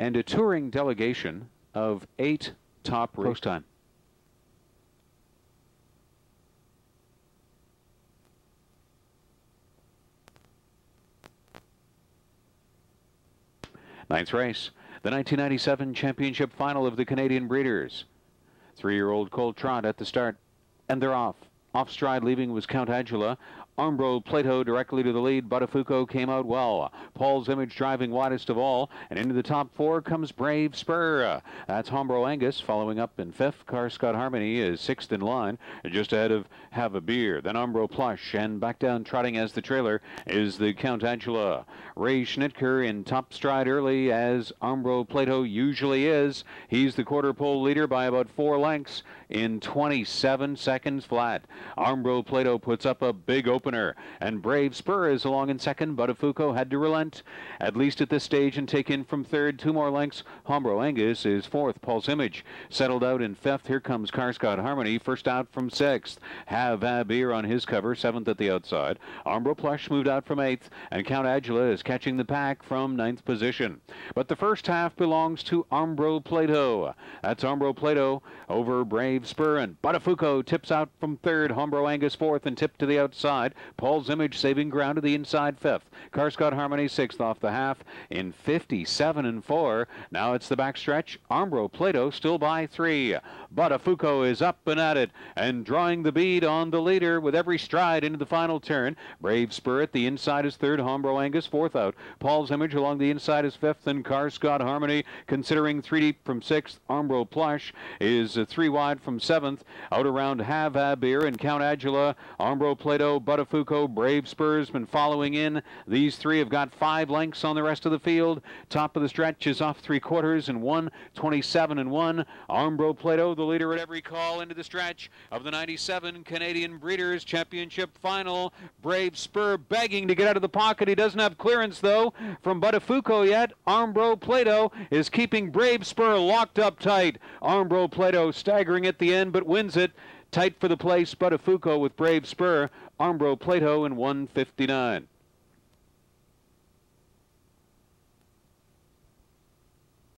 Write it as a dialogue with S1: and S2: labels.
S1: and a touring delegation of eight top post time. Ninth race, the 1997 championship final of the Canadian Breeders. Three-year-old Colt Trot at the start, and they're off. Off stride leaving was Count Angela. Armbro Plato directly to the lead. Buttafuoco came out well. Paul's image driving widest of all. And into the top four comes Brave Spur. That's Hombro Angus following up in fifth. Carscott Harmony is sixth in line. Just ahead of Have a Beer. Then Armbro Plush. And back down trotting as the trailer is the Count Angela. Ray Schnittker in top stride early as Armbro Plato usually is. He's the quarter pole leader by about four lengths in 27 seconds flat. Armbro Plato puts up a big opener, and Brave Spur is along in second. Buttafuoco had to relent, at least at this stage, and take in from third. Two more lengths. Hombro Angus is fourth. Paul's Image settled out in fifth. Here comes Carscott Harmony, first out from sixth. Have Abir on his cover, seventh at the outside. Armbro Plush moved out from eighth, and Count Agila is catching the pack from ninth position. But the first half belongs to Armbro Plato. That's Armbro Plato over Brave Spur, and Buttafuoco tips out from third. Hombro Angus fourth and tipped to the outside. Paul's Image saving ground to the inside fifth. Carscott Harmony sixth off the half in 57 and four. Now it's the backstretch. Armbro Plato still by three. Buttafuoco is up and at it and drawing the bead on the leader with every stride into the final turn. Brave Spirit, the inside is third. Hombro Angus fourth out. Paul's Image along the inside is fifth and Carscott Harmony considering three deep from sixth. Armbro Plush is three wide from seventh. Out around Have Abir and Count Agula, Armbro Plato, Buttafuoco, Brave Spurs been following in. These three have got five lengths on the rest of the field. Top of the stretch is off three quarters and one, 27 and one. Armbro Plato, the leader at every call into the stretch of the 97 Canadian Breeders' Championship Final. Brave Spur begging to get out of the pocket. He doesn't have clearance though from Buttafuoco yet. Armbro Plato is keeping Brave Spur locked up tight. Armbro Plato staggering at the end but wins it. Tight for the place, Buttafuoco with Brave Spur, Armbro Plato in 159.